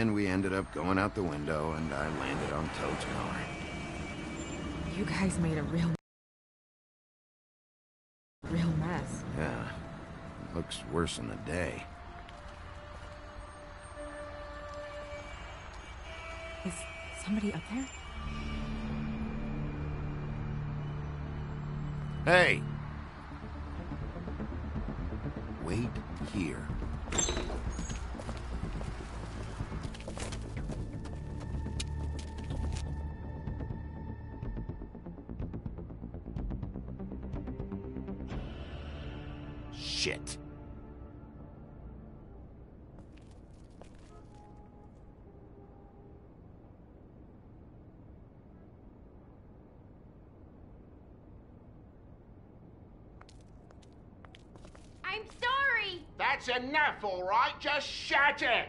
And we ended up going out the window, and I landed on Toad's car. You guys made a real... real mess. Yeah, looks worse in the day. Is somebody up there? Hey! Wait here. All right? Just shut it!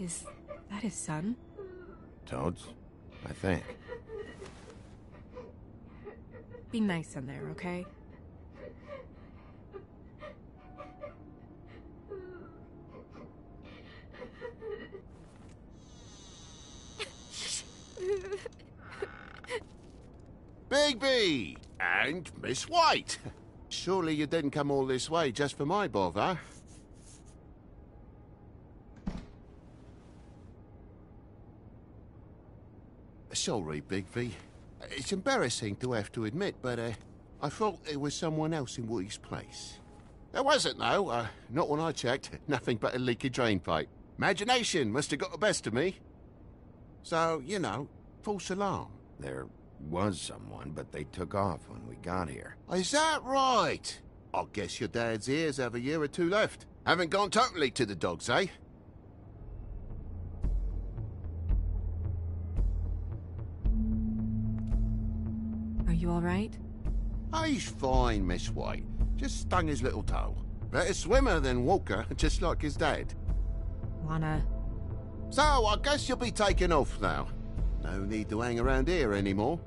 Is that his son? Toads? I think. Be nice in there, okay? Bigby! And Miss White! Surely you didn't come all this way just for my bother? Sorry, Big V. It's embarrassing to have to admit, but uh, I thought there was someone else in Woody's place. There wasn't, though. Uh, not when I checked. Nothing but a leaky drain pipe. Imagination must have got the best of me. So, you know, false alarm. There was someone, but they took off when we got here. Is that right? I guess your dad's ears have a year or two left. Haven't gone totally to the dogs, eh? You alright? Oh, he's fine, Miss White. Just stung his little toe. Better swimmer than Walker, just like his dad. Wanna... So, I guess you'll be taking off now. No need to hang around here anymore.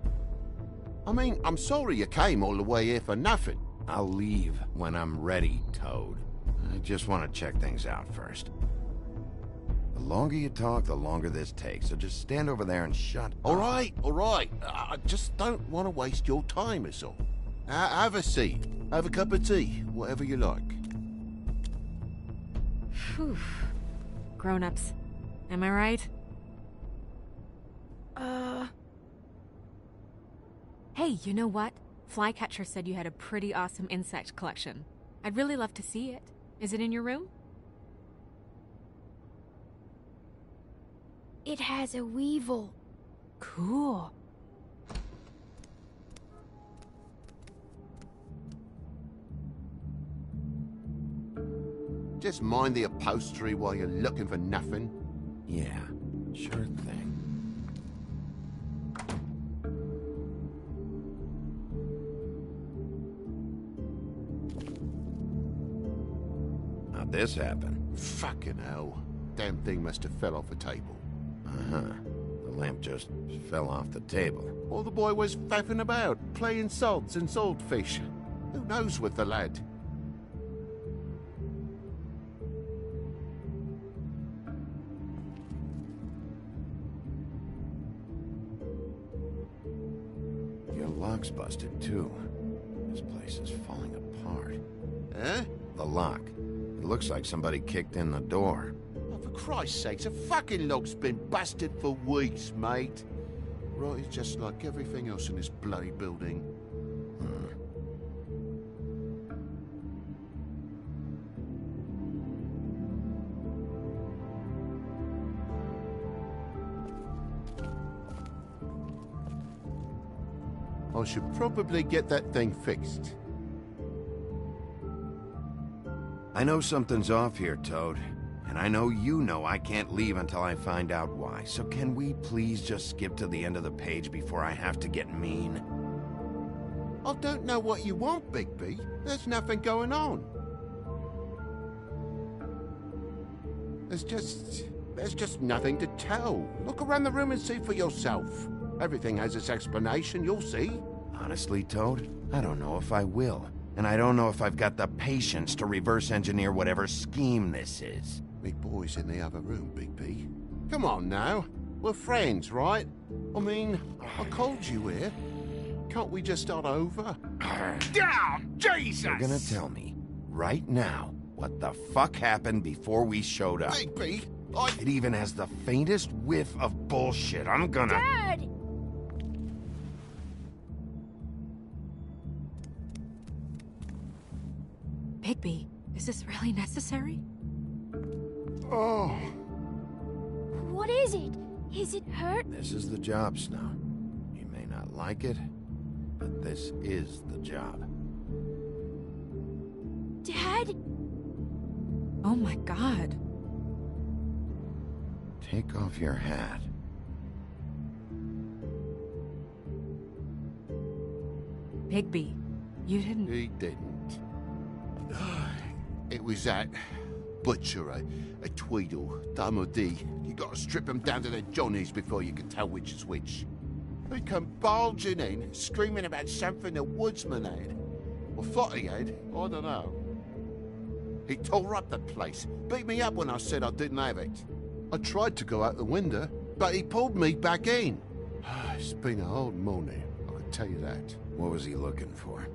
I mean, I'm sorry you came all the way here for nothing. I'll leave when I'm ready, Toad. I just want to check things out first. The longer you talk, the longer this takes, so just stand over there and shut All up. right, all right. I just don't want to waste your time, is all. Ha- have a seat. Have a cup of tea, whatever you like. Phew. Grown-ups. Am I right? Uh. Hey, you know what? Flycatcher said you had a pretty awesome insect collection. I'd really love to see it. Is it in your room? It has a weevil. Cool. Just mind the upholstery while you're looking for nothing. Yeah, sure thing. How'd this happen? Fucking hell. Damn thing must have fell off a table. Uh-huh. The Lamp just fell off the table. Or the boy was faffing about, playing sods and swordfish. Who knows with the lad? Your lock's busted, too. This place is falling apart. Eh? The lock. It looks like somebody kicked in the door. Christ's sakes, a fucking log's been busted for weeks, mate. Right, it's just like everything else in this bloody building. Hmm. I should probably get that thing fixed. I know something's off here, Toad. And I know you know I can't leave until I find out why. So can we please just skip to the end of the page before I have to get mean? I don't know what you want, Bigby. There's nothing going on. There's just... There's just nothing to tell. Look around the room and see for yourself. Everything has its explanation, you'll see. Honestly, Toad, I don't know if I will. And I don't know if I've got the patience to reverse engineer whatever scheme this is. Me boy's in the other room, Big Bigby. Come on now. We're friends, right? I mean, I called you here. Can't we just start over? Down! Ah, Jesus! You're gonna tell me, right now, what the fuck happened before we showed up. Bigby, I... It even has the faintest whiff of bullshit. I'm gonna... Dad! Bigby, is this really necessary? Oh... What is it? Is it hurt? This is the job, Snow. You may not like it, but this is the job. Dad? Oh my god. Take off your hat. Bigby, you didn't. He didn't. It was that butcher, a, a Tweedle, Dumody. You gotta strip them down to their johnnies before you can tell which is which. He come bulging in, screaming about something the woodsman had. Or thought he had, I don't know. He tore up the place, beat me up when I said I didn't have it. I tried to go out the window, but he pulled me back in. It's been a hard morning, I can tell you that. What was he looking for?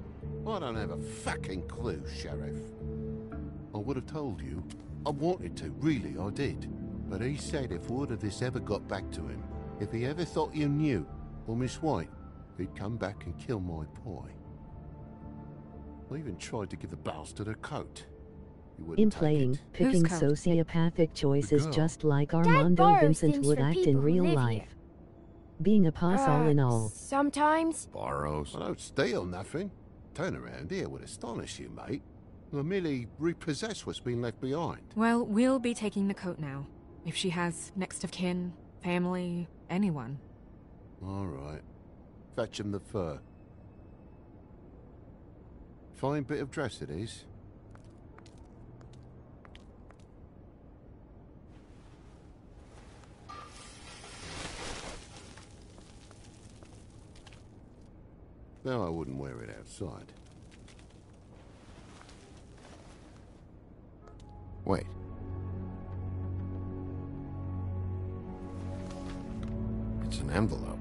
I don't have a fucking clue, Sheriff. I would have told you. I wanted to, really, I did. But he said if word of this ever got back to him, if he ever thought you knew, or Miss White, he'd come back and kill my boy. I even tried to give the bastard a coat. In playing, it. picking sociopathic choices just like Armando Vincent would act in real life. here. Being a pass all in Uh, all. Sometimes. Borrows? I don't steal nothing. Turn around here would astonish you, mate. I merely repossess what's been left behind. Well, we'll be taking the coat now. If she has next of kin, family, anyone. All right. Fetch him the fur. Fine bit of dress it is. No, I wouldn't wear it outside. Wait. It's an envelope.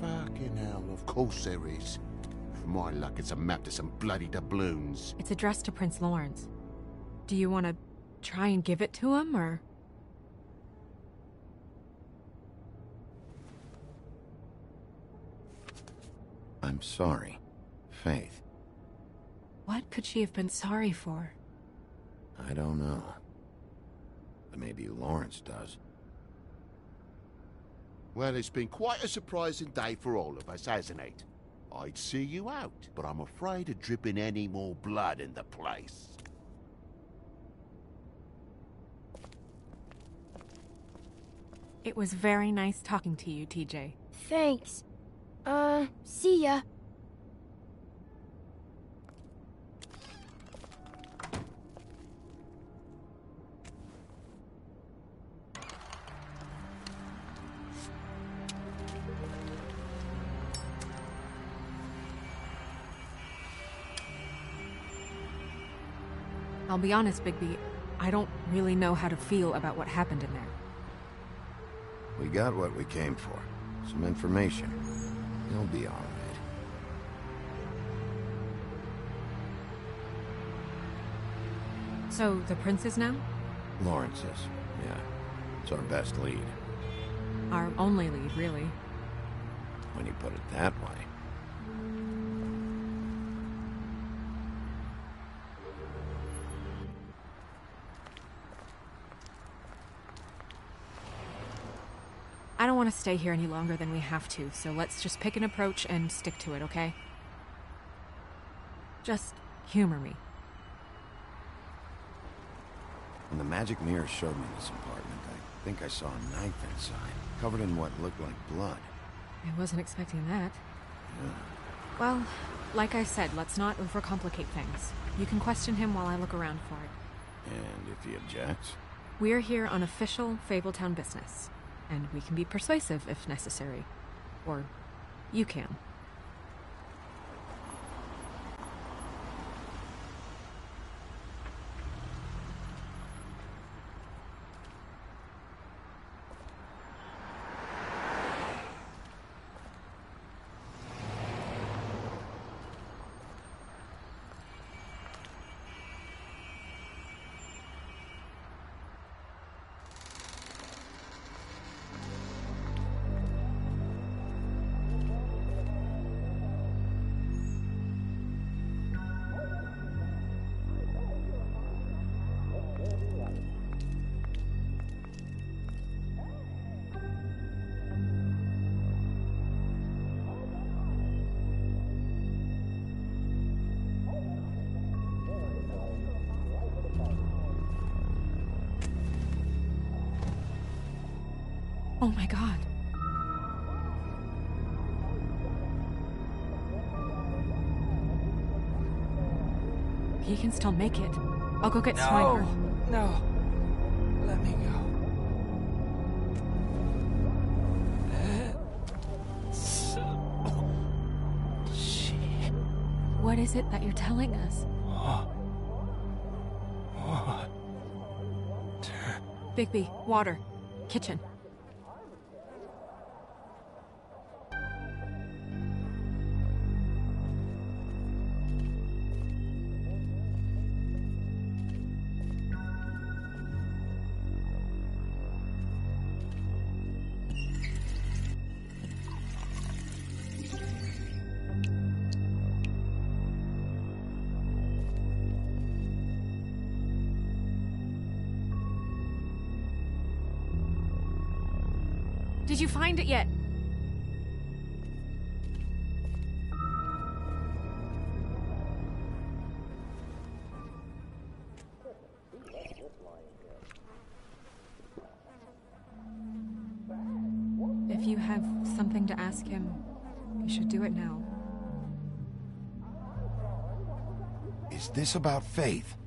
Fucking hell, of course there is. For my luck, it's a map to some bloody doubloons. It's addressed to Prince Lawrence. Do you want to try and give it to him, or. I'm sorry. Faith. What could she have been sorry for? I don't know. But maybe Lawrence does. Well, it's been quite a surprising day for all of us, hasn't it? I'd see you out, but I'm afraid of dripping any more blood in the place. It was very nice talking to you, TJ. Thanks. Uh, see ya. Be honest, Bigby, I don't really know how to feel about what happened in there. We got what we came for. Some information. You'll be alright. So, the prince is now? Lawrence is. Yeah. It's our best lead. Our only lead, really. When you put it that way. Want to stay here any longer than we have to, so let's just pick an approach and stick to it, okay? Just humor me. When the magic mirror showed me this apartment, I think I saw a knife inside, covered in what looked like blood. I wasn't expecting that. Well, like I said, let's not overcomplicate things. You can question him while I look around for it. And if he objects? We're here on official Fabletown business, and we can be persuasive if necessary. Or you can. Oh my god. He can still make it. I'll go get No, no. Let me go. She. What is it that you're telling us? What? Bigby, water. Kitchen. Find it yet? If you have something to ask him, you should do it now. Is this about faith? Faith.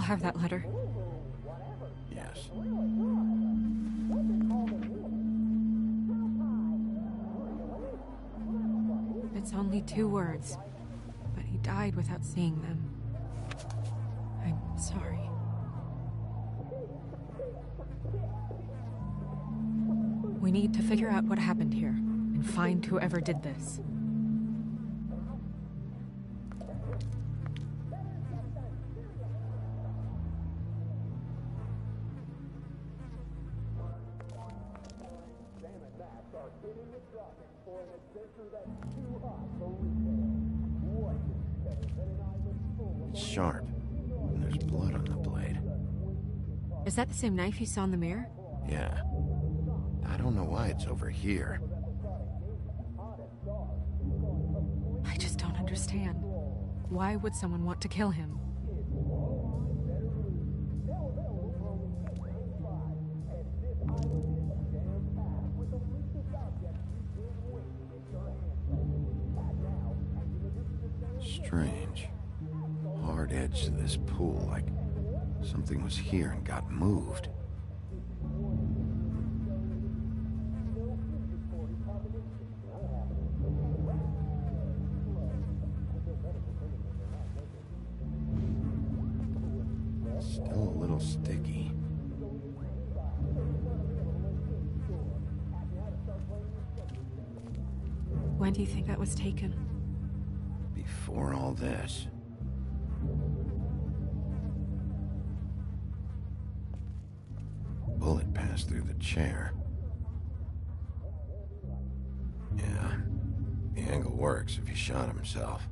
Still have that letter? Yes. It's only two words, but he died without seeing them. I'm sorry. We need to figure out what happened here and find whoever did this. It's sharp. And there's blood on the blade. Is that the same knife you saw in the mirror? Yeah. I don't know why it's over here. I just don't understand. Why would someone want to kill him? Here and got moved. Still a little sticky. When do you think that was taken? Before all this. Chair. Yeah, the angle works if he shot himself.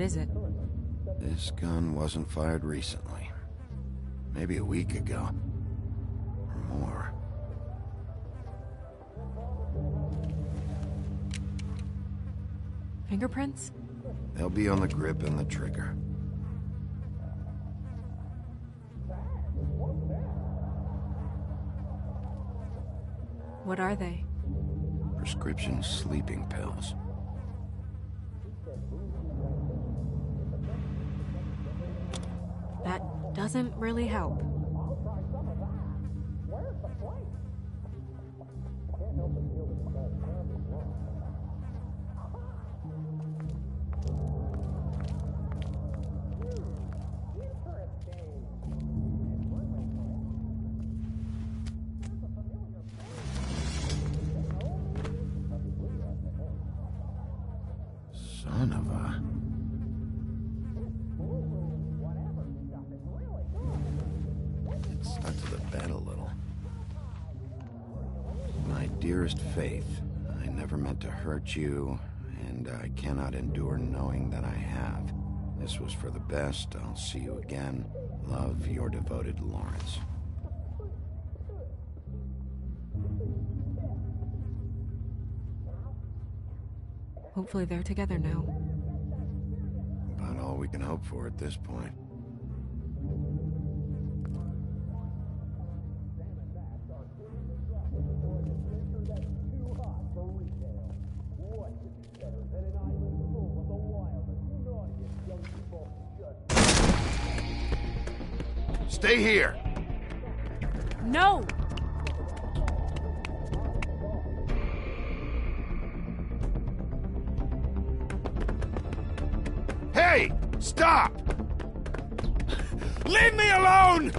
What is it? This gun wasn't fired recently. Maybe a week ago. Or more. Fingerprints? They'll be on the grip and the trigger. What are they? Prescription sleeping pills. Doesn't really help. You, and I cannot endure knowing that I have. This was for the best. I'll see you again. Love, your devoted Lawrence. Hopefully they're together now. About all we can hope for at this point. Stay here! No! Hey! Stop! Leave me alone!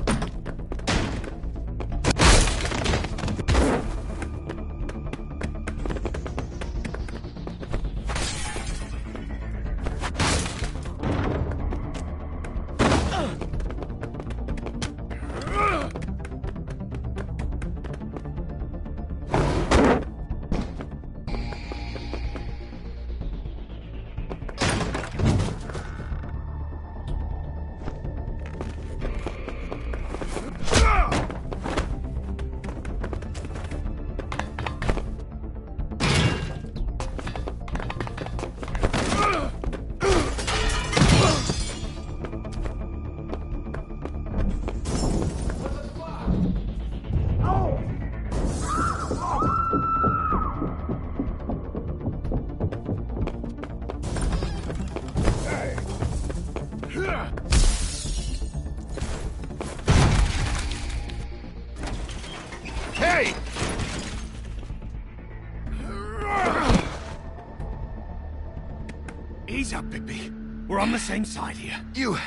On the same side here. You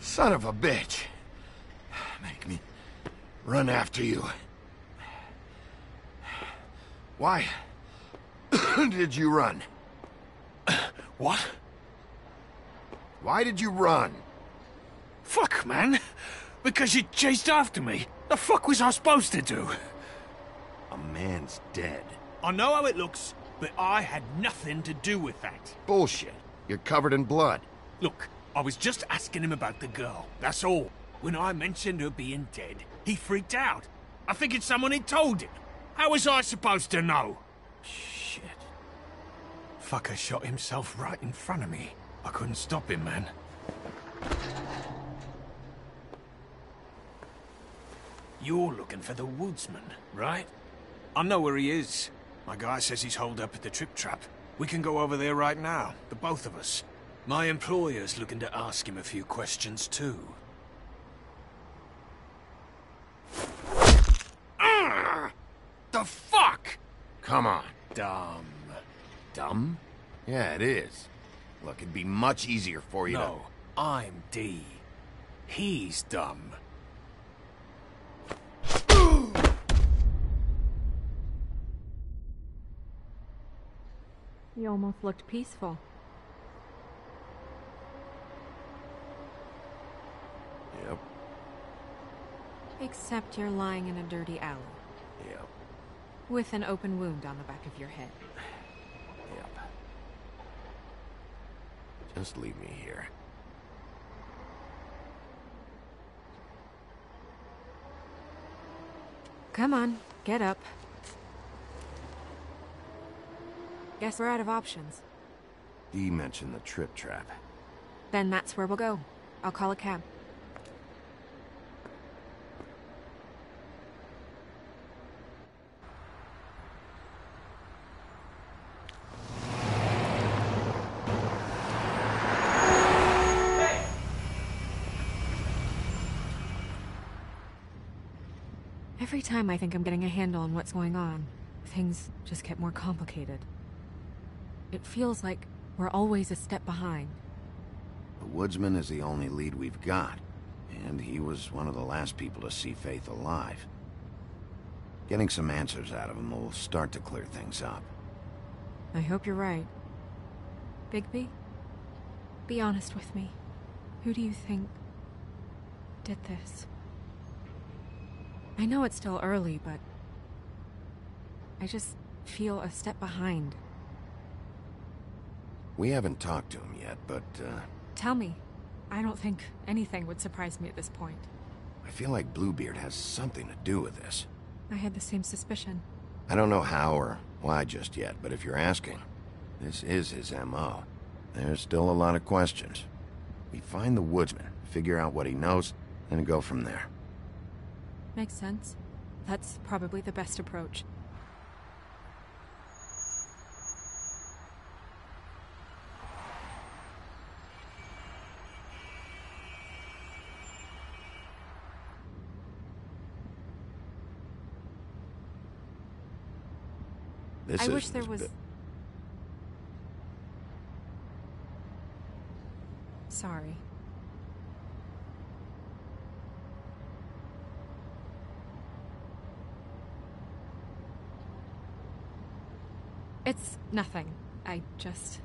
son of a bitch. Make me run after you. Why did you run? What? Why did you run? Fuck, man. Because you chased after me. The fuck was I supposed to do? A man's dead. I know how it looks, but I had nothing to do with that. Bullshit. You're covered in blood. Look, I was just asking him about the girl. That's all. When I mentioned her being dead, he freaked out. I figured someone had told him. How was I supposed to know? Shit. Fucker shot himself right in front of me. I couldn't stop him, man. You're looking for the woodsman, right? I know where he is. My guy says he's holed up at the trip trap. We can go over there right now, the both of us. My employer's looking to ask him a few questions, too. Ah! The fuck? Come on. Dumb. Dumb? Yeah, it is. Look, it'd be much easier for you No, I'm Dee. He's Dum. You almost looked peaceful. Yep, Except you're lying in a dirty alley. yep, With an open wound on the back of your head. yep. Just leave me here. Come on, get up. Guess we're out of options. Dee mentioned the trip trap. Then that's where we'll go. I'll call a cab. Every time I think I'm getting a handle on what's going on, things just get more complicated. It feels like we're always a step behind. The woodsman is the only lead we've got, and he was one of the last people to see Faith alive. Getting some answers out of him will start to clear things up. I hope you're right. Bigby? Be honest with me. Who do you think did this? I know it's still early, but I just feel a step behind. We haven't talked to him yet, but uh, Tell me. I don't think anything would surprise me at this point. I feel like Bluebeard has something to do with this. I had the same suspicion. I don't know how or why just yet, but if you're asking, this is his M.O. There's still a lot of questions. We find the woodsman, figure out what he knows, and go from there. Makes sense. That's probably the best approach. This I wish isn't there was. Sorry. It's nothing. I just.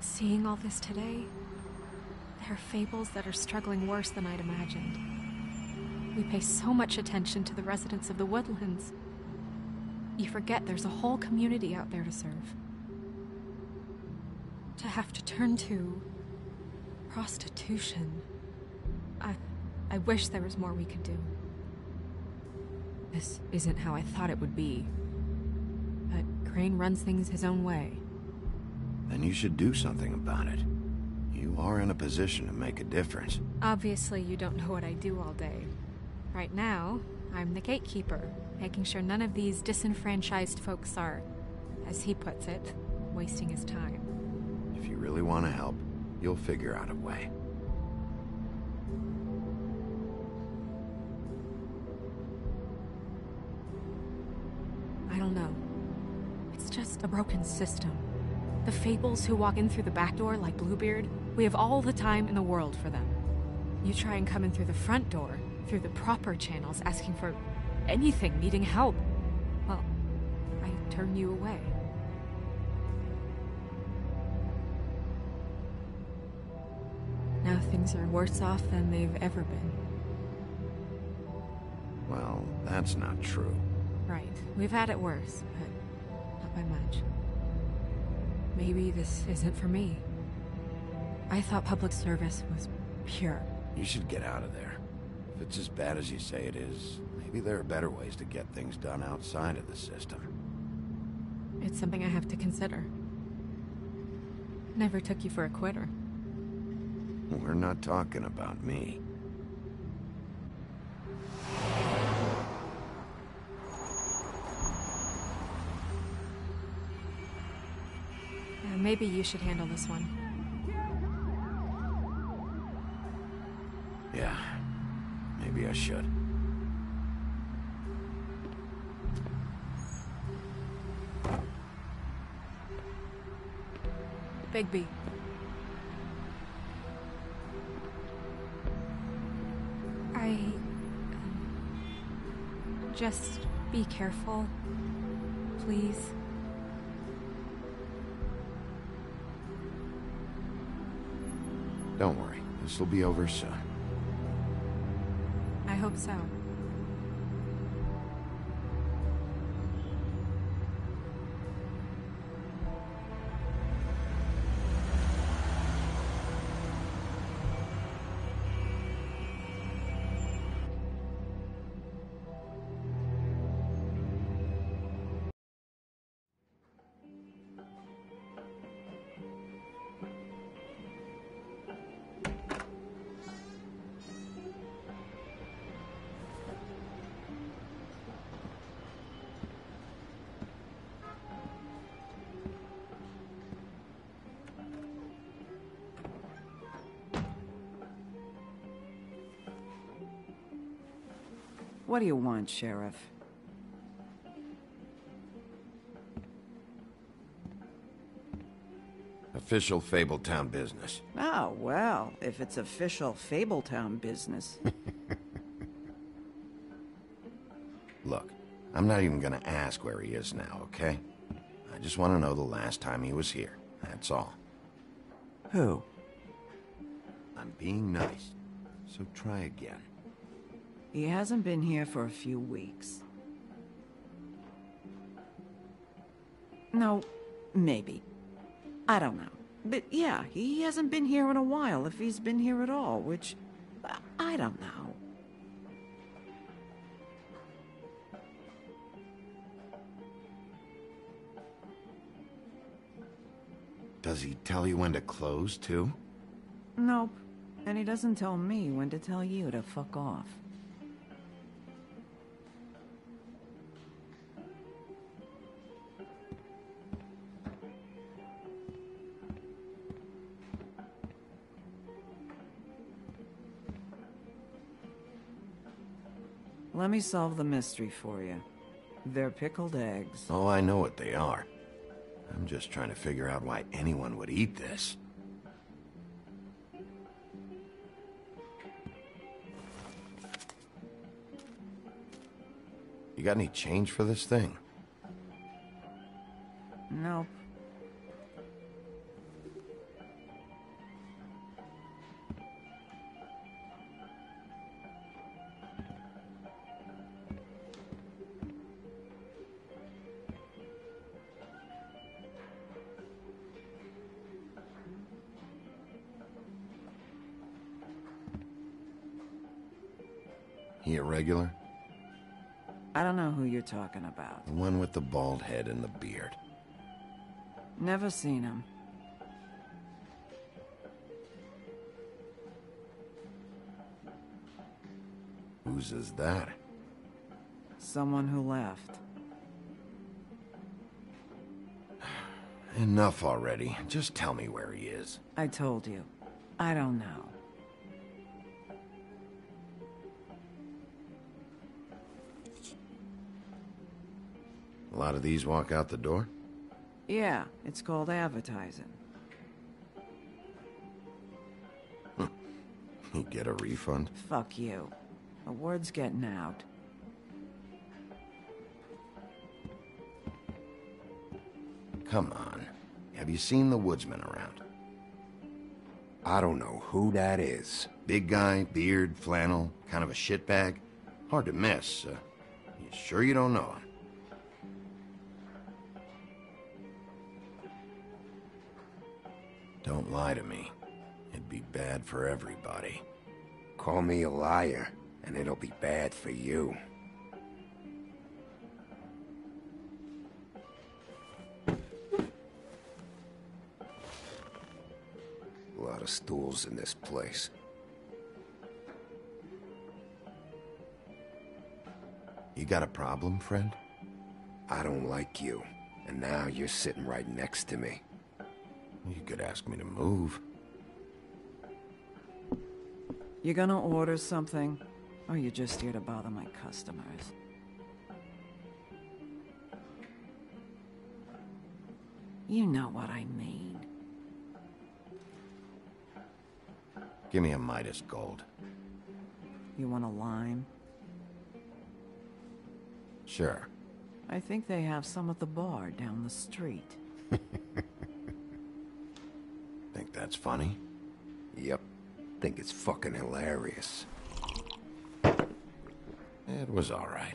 Seeing all this today, there are fables that are struggling worse than I'd imagined. We pay so much attention to the residents of the woodlands. You forget there's a whole community out there to serve. To have to turn to prostitution. I I wish there was more we could do. This isn't how I thought it would be. But Crane runs things his own way. Then you should do something about it. You are in a position to make a difference. Obviously, you don't know what I do all day. Right now, I'm the gatekeeper, making sure none of these disenfranchised folks are as he puts it, wasting his time. If you really want to help, you'll figure out a way. I don't know. It's just a broken system. The fables who walk in through the back door like Bluebeard, we have all the time in the world for them. You try and come in through the front door, through the proper channels, asking for anything, needing help. Well, I turn you away. Now things are worse off than they've ever been. Well, that's not true. Right. We've had it worse, but not by much. Maybe this isn't for me. I thought public service was pure. You should get out of there. If it's as bad as you say it is, maybe there are better ways to get things done outside of the system. It's something I have to consider. Never took you for a quitter. We're not talking about me. Uh, maybe you should handle this one. Should. Bigby. I. um, Just be careful. Please. Don't worry, this will be over soon. I hope so. What do you want, Sheriff? Official Fabletown business. Oh, well, if it's official Fabletown business. Look, I'm not even gonna ask where he is now, okay? I just want to know the last time he was here. That's all. Who? I'm being nice, so try again. He hasn't been here for a few weeks. No, maybe. I don't know. But yeah, he hasn't been here in a while, if he's been here at all, which... I- don't know. Does he tell you when to close, too? Nope. And he doesn't tell me when to tell you to fuck off. Let me solve the mystery for you. They're pickled eggs. Oh, I know what they are. I'm just trying to figure out why anyone would eat this. You got any change for this thing? Talking about. The one with the bald head and the beard. Never seen him. Whose is that? Someone who left. Enough already. Just tell me where he is. I told you. I don't know. Lot of these walk out the door? Yeah, it's called advertising. You get a refund? Fuck you. The word's getting out. Come on. Have you seen the woodsman around? I don't know who that is. Big guy, beard, flannel, kind of a shitbag. Hard to miss. Uh, you sure you don't know him? Bad for everybody. Call me a liar, and it'll be bad for you. A lot of stools in this place. You got a problem, friend? I don't like you, and now you're sitting right next to me. You could ask me to move. You gonna order something? Or you just here to bother my customers? You know what I mean. Give me a Midas Gold. You want a lime? Sure. I think they have some at the bar down the street. Think that's funny? Yep. Think it's fucking hilarious. It was all right.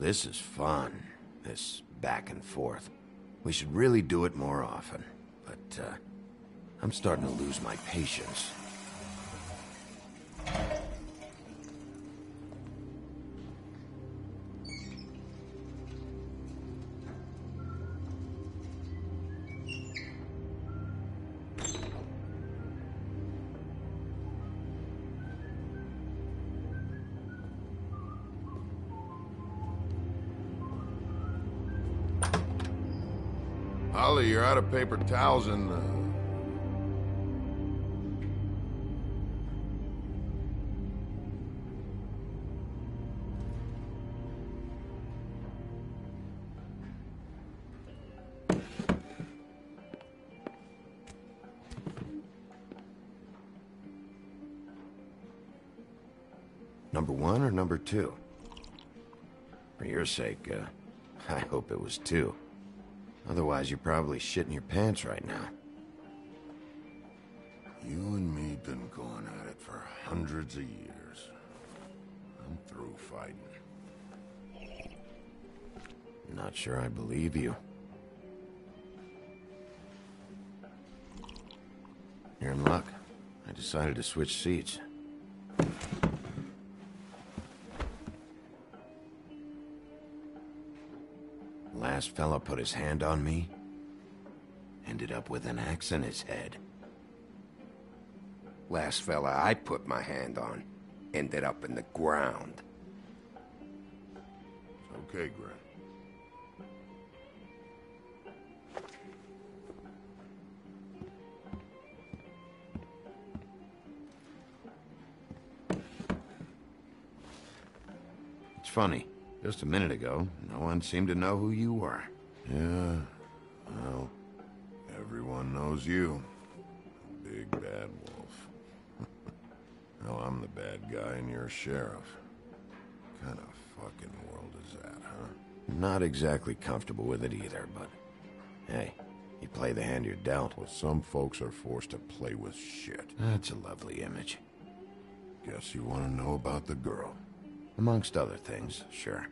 This is fun, this back and forth. We should really do it more often. But, uh, I'm starting to lose my patience. Paper towels and, uh... Number one or number two? For your sake, uh, I hope it was two. Otherwise, you're probably shitting your pants right now. You and me been going at it for hundreds of years. I'm through fighting. Not sure I believe you. You're in luck. I decided to switch seats. Last fella put his hand on me. Ended up with an axe in his head. Last fella I put my hand on ended up in the ground. It's okay, Grant. It's funny. Just a minute ago, no one seemed to know who you were. Yeah, well, everyone knows you. Big bad wolf. now I'm the bad guy and you're a sheriff. What kind of fucking world is that, huh? Not exactly comfortable with it either, but hey, you play the hand you're dealt. Well, some folks are forced to play with shit. That's a lovely image. Guess you want to know about the girl. Amongst other things, sure.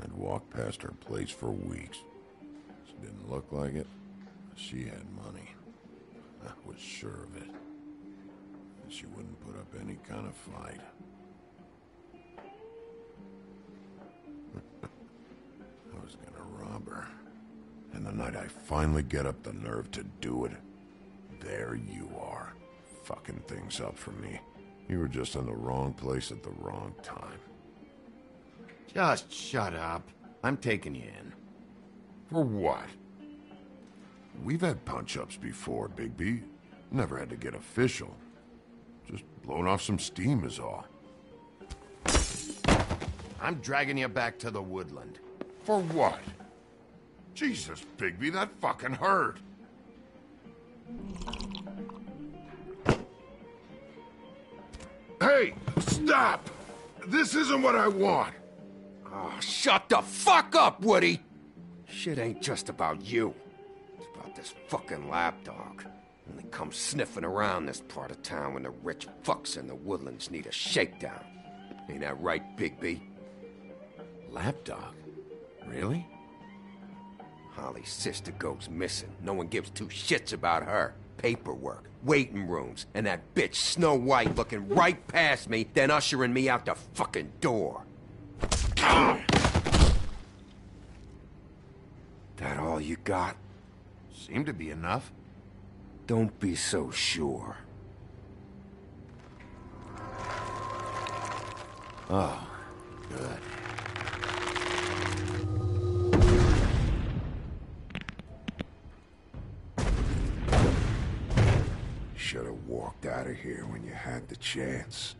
I'd walked past her place for weeks. She didn't look like it. She had money. I was sure of it. And she wouldn't put up any kind of fight. I was gonna rob her. And the night I finally get up the nerve to do it, there you are, fucking things up for me. You were just in the wrong place at the wrong time. Just shut up. I'm taking you in. For what? We've had punch-ups before, Bigby. Never had to get official. Just blowing off some steam is all. I'm dragging you back to the woodland. For what? Jesus, Bigby, that fucking hurt. Hey, stop! This isn't what I want. Oh, shut the fuck up, Woody! Shit ain't just about you. It's about this fucking lapdog. Only comes sniffing around this part of town when the rich fucks in the woodlands need a shakedown. Ain't that right, Bigby? Lapdog? Really? Holly's sister goes missing. No one gives two shits about her. Paperwork, waiting rooms, and that bitch Snow White looking right past me, then ushering me out the fucking door. That all you got? Seemed to be enough. Don't be so sure. Oh, good. Walked out of here when you had the chance.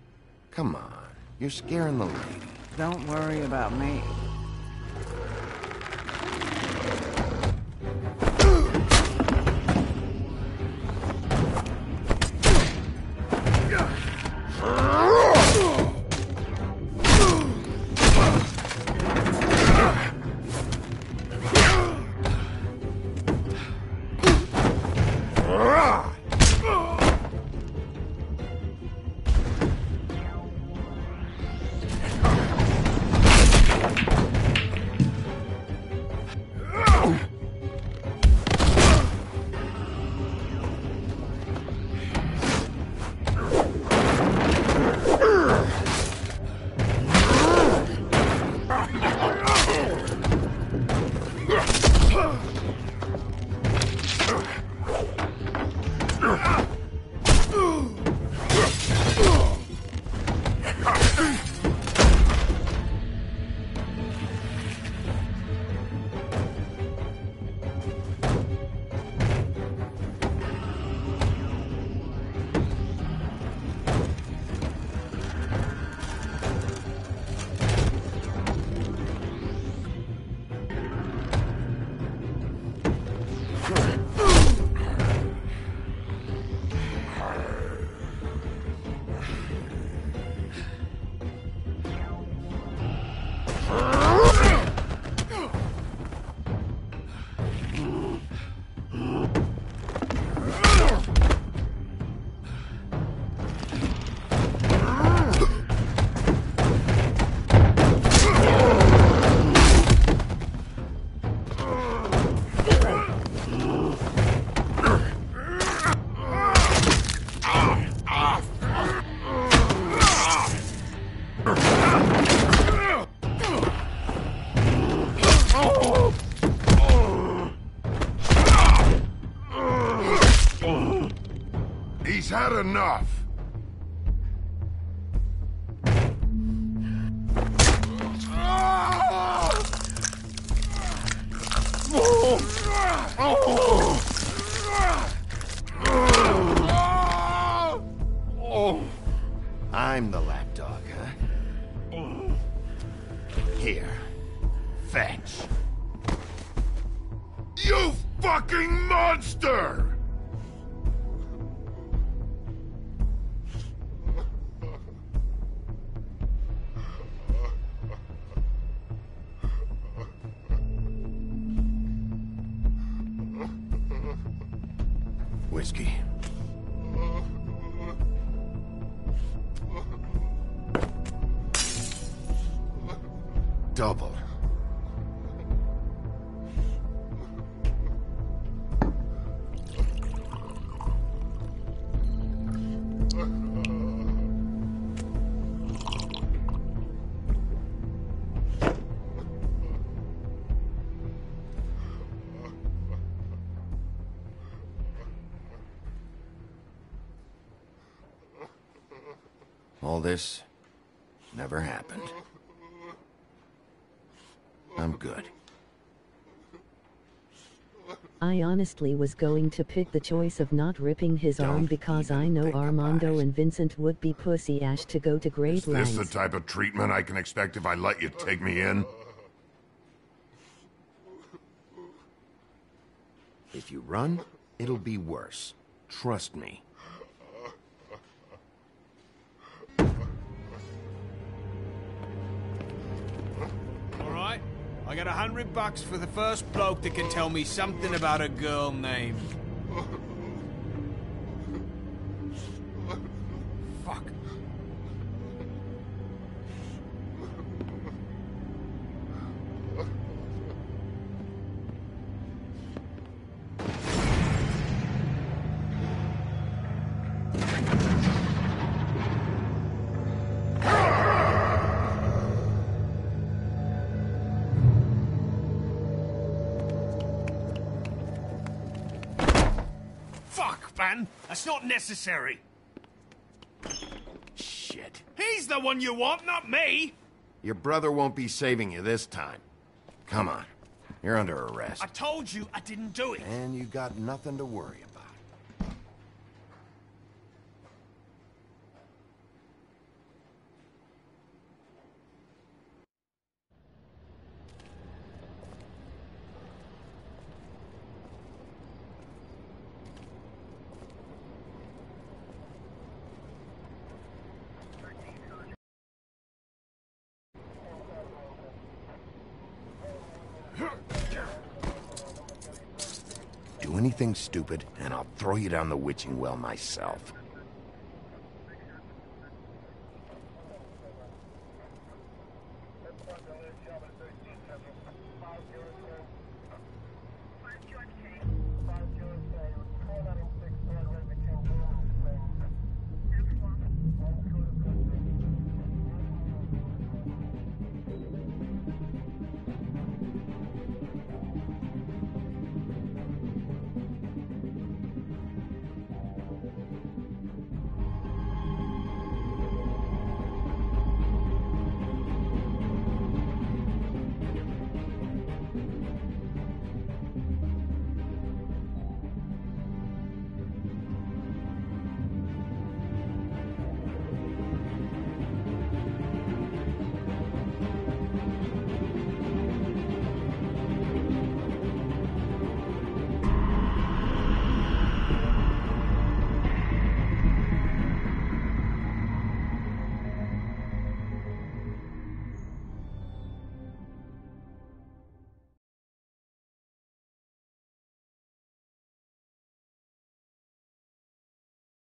Come on. You're scaring the lady. Don't worry about me. Enough. Whiskey. Double. This never happened. I'm good. I honestly was going to pick the choice of not ripping his arm Don't because I know Armando and Vincent would be pussy ash to go to great Is this the type of treatment I can expect if I let you take me in? If you run, it'll be worse. Trust me. I got a hundred bucks for the first bloke that can tell me something about a girl named. That's not necessary. Shit. He's the one you want, not me. Your brother won't be saving you this time. Come on. You're under arrest. I told you I didn't do it. And you got nothing to worry about. Do anything stupid, and I'll throw you down the witching well myself.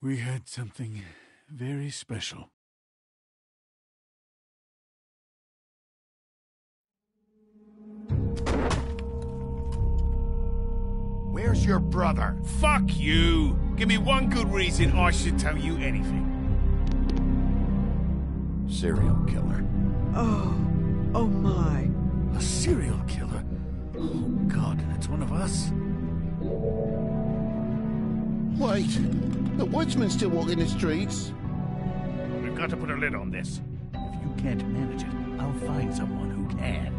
We had something very special. Where's your brother? Fuck you! Give me one good reason I should tell you anything. Serial killer. Oh, oh my. A serial killer? Oh, God, it's one of us? Wait, the woodsman still walking the streets. We've got to put a lid on this. If you can't manage it, I'll find someone who can.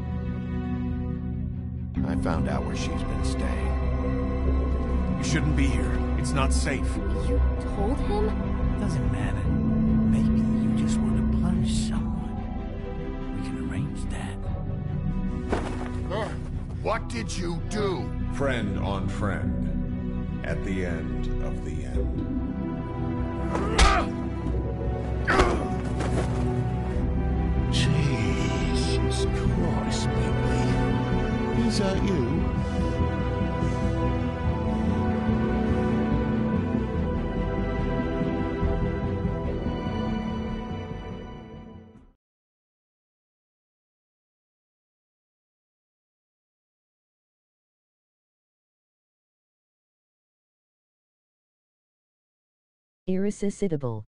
I found out where she's been staying. You shouldn't be here. It's not safe. You told him? Doesn't matter. Maybe you just want to punish someone. We can arrange that. What did you do? Friend on friend. At the end of the end. Irresistible.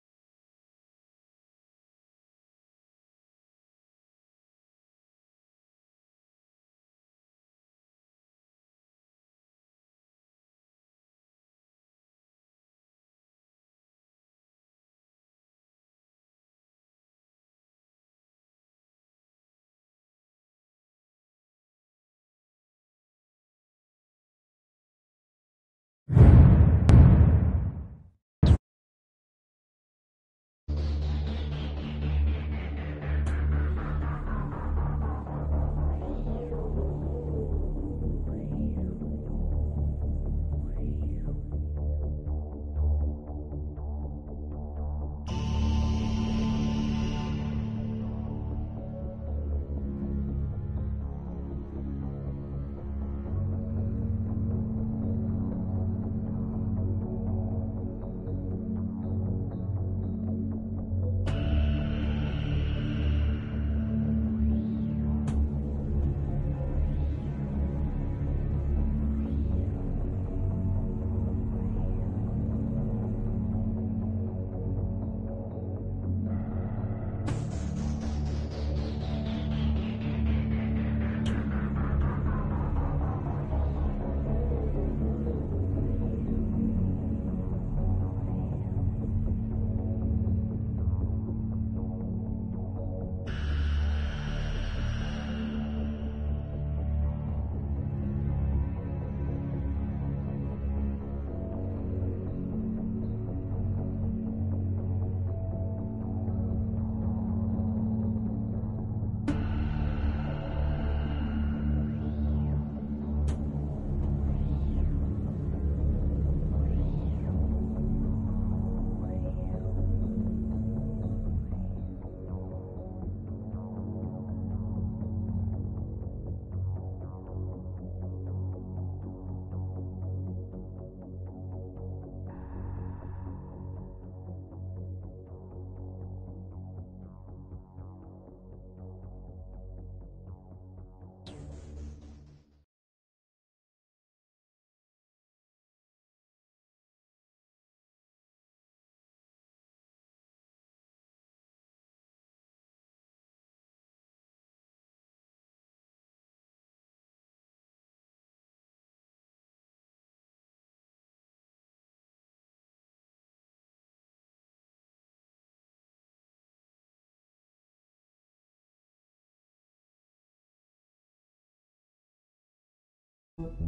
Thank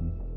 you.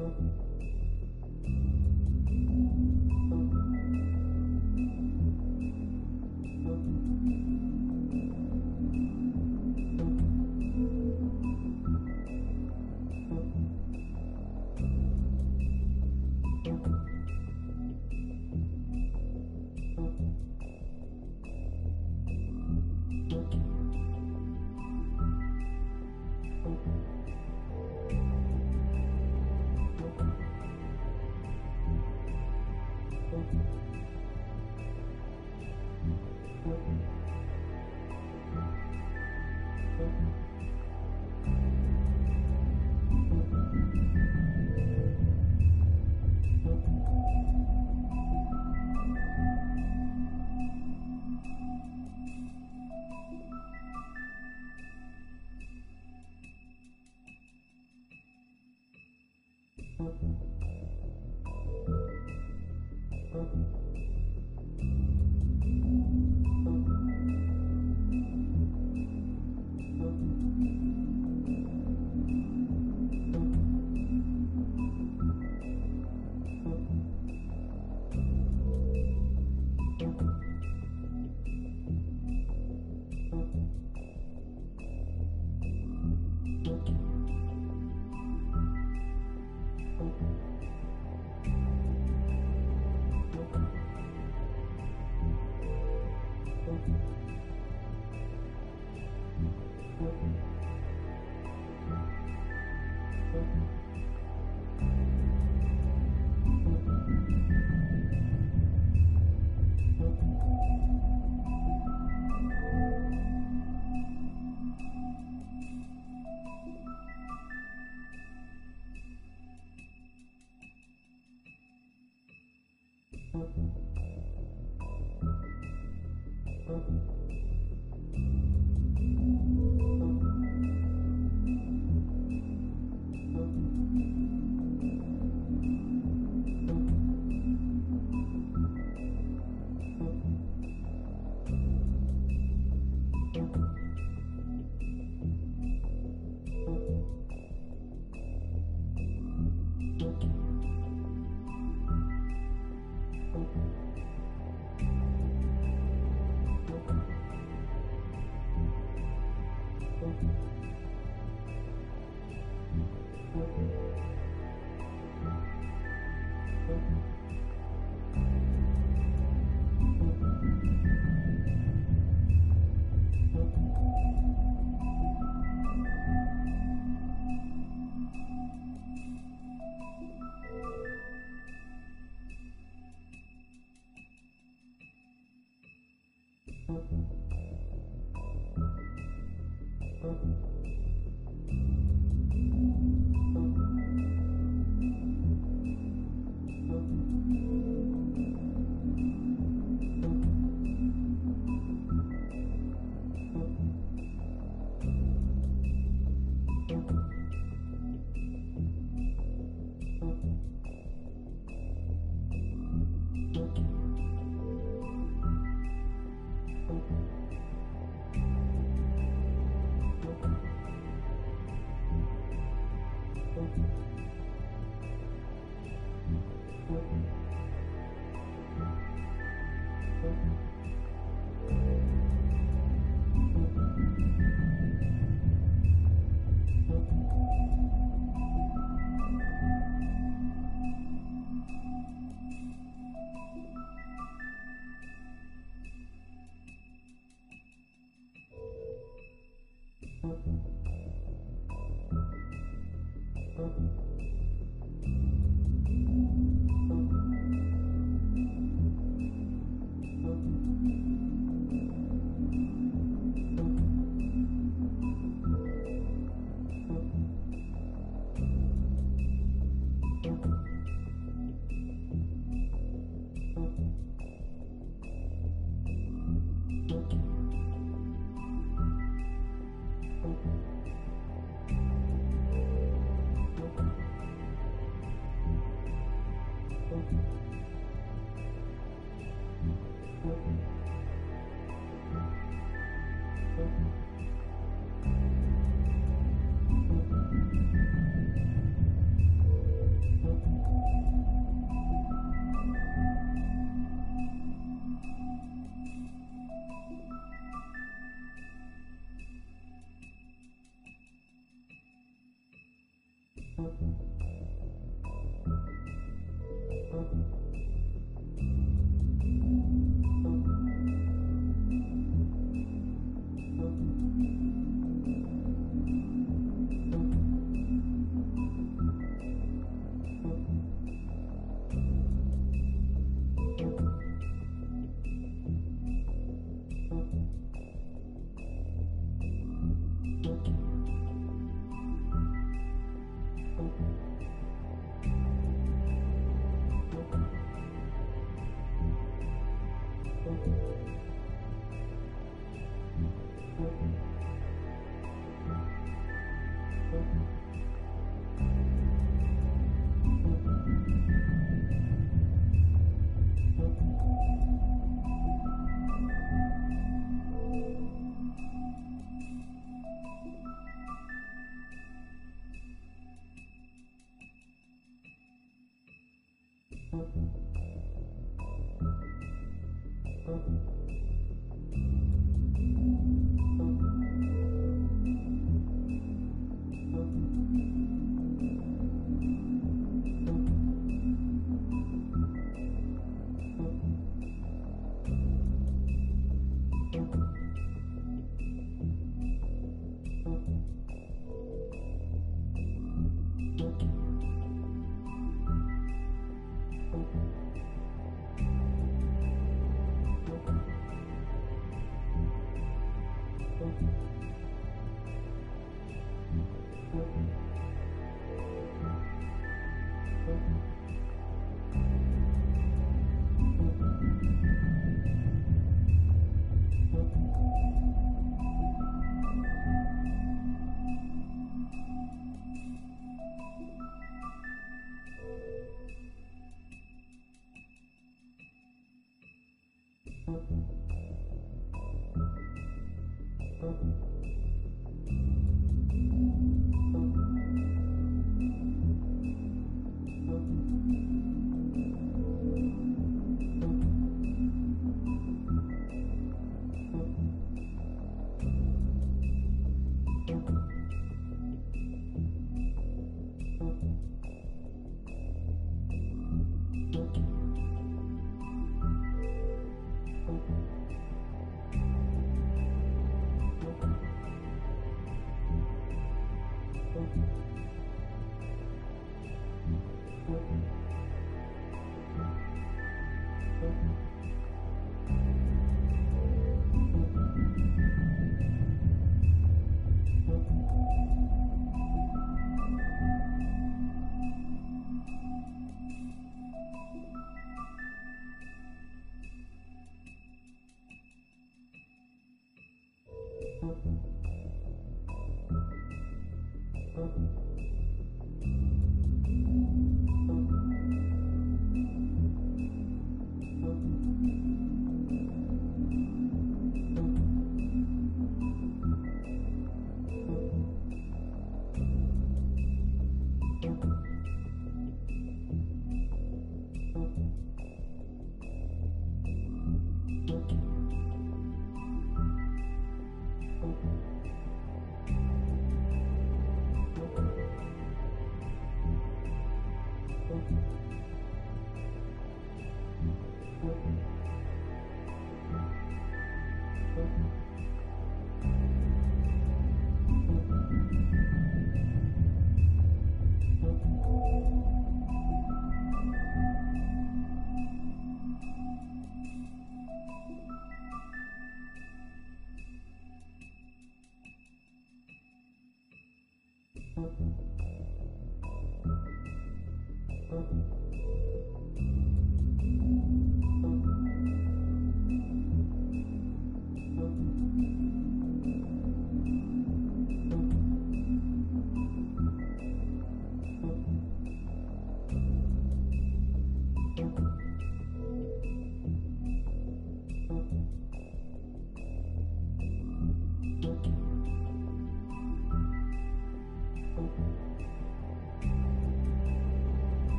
Thank you. Thank you.